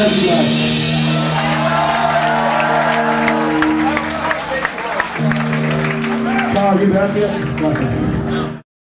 Thank you guys. Carl, you happy? Welcome.